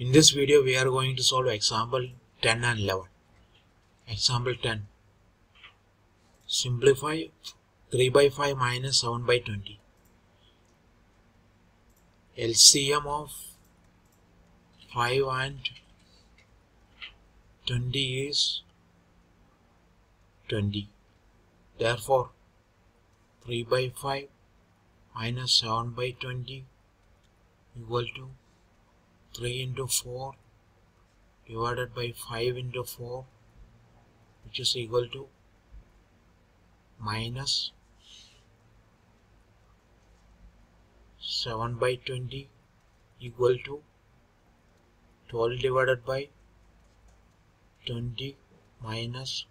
In this video we are going to solve example 10 and 11. Example 10. Simplify 3 by 5 minus 7 by 20. LCM of 5 and 20 is 20. Therefore 3 by 5 minus 7 by 20 equal to 3 into 4 divided by 5 into 4 which is equal to minus 7 by 20 equal to 12 divided by 20 minus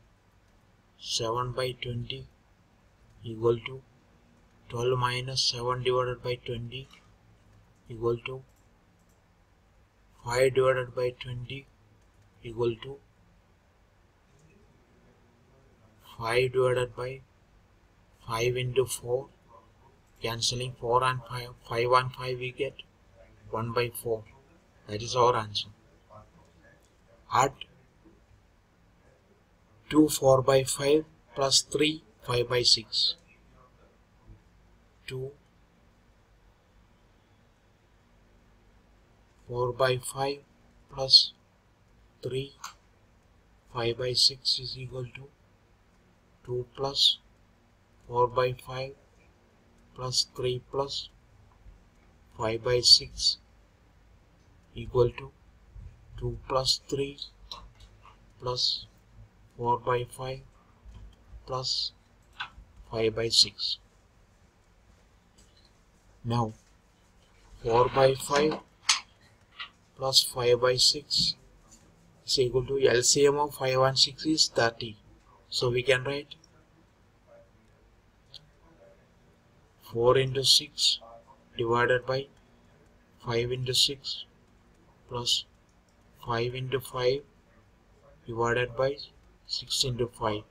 7 by 20 equal to 12 minus 7 divided by 20 equal to 5 divided by 20 equal to 5 divided by 5 into 4 cancelling 4 and 5 5 and 5 we get 1 by 4 that is our answer. Add 2 4 by 5 plus 3 5 by 6 2 4 by 5 plus 3 5 by 6 is equal to 2 plus 4 by 5 plus 3 plus 5 by 6 equal to 2 plus 3 plus 4 by 5 plus 5 by 6. Now 4 by 5 plus 5 by 6 is equal to LCM of 5 and 6 is 30. So we can write 4 into 6 divided by 5 into 6 plus 5 into 5 divided by 6 into 5.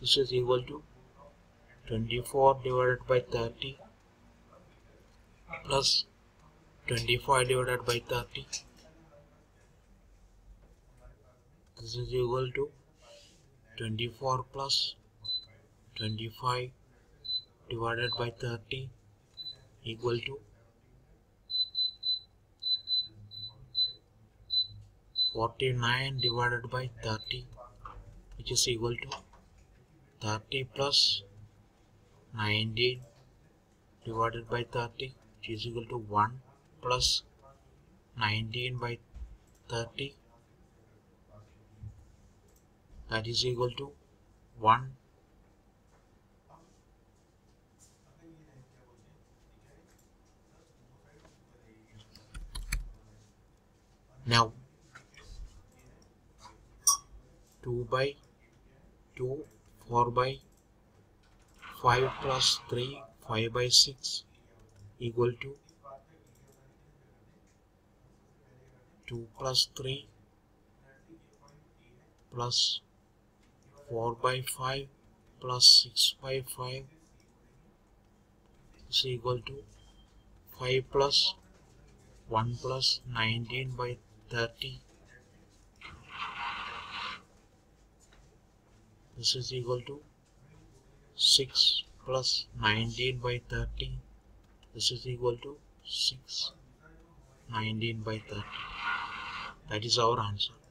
This is equal to 24 divided by 30 plus 25 divided by 30 this is equal to 24 plus 25 divided by 30 equal to 49 divided by 30 which is equal to 30 plus 19 divided by 30 which is equal to 1 plus 19 by 30 that is equal to 1 now 2 by 2 4 by 5 plus 3 5 by 6 equal to 2 plus 3 plus 4 by 5 plus 6 by 5 is equal to 5 plus 1 plus 19 by 30 this is equal to 6 plus 19 by 30 this is equal to 6 19 by 30 that is our answer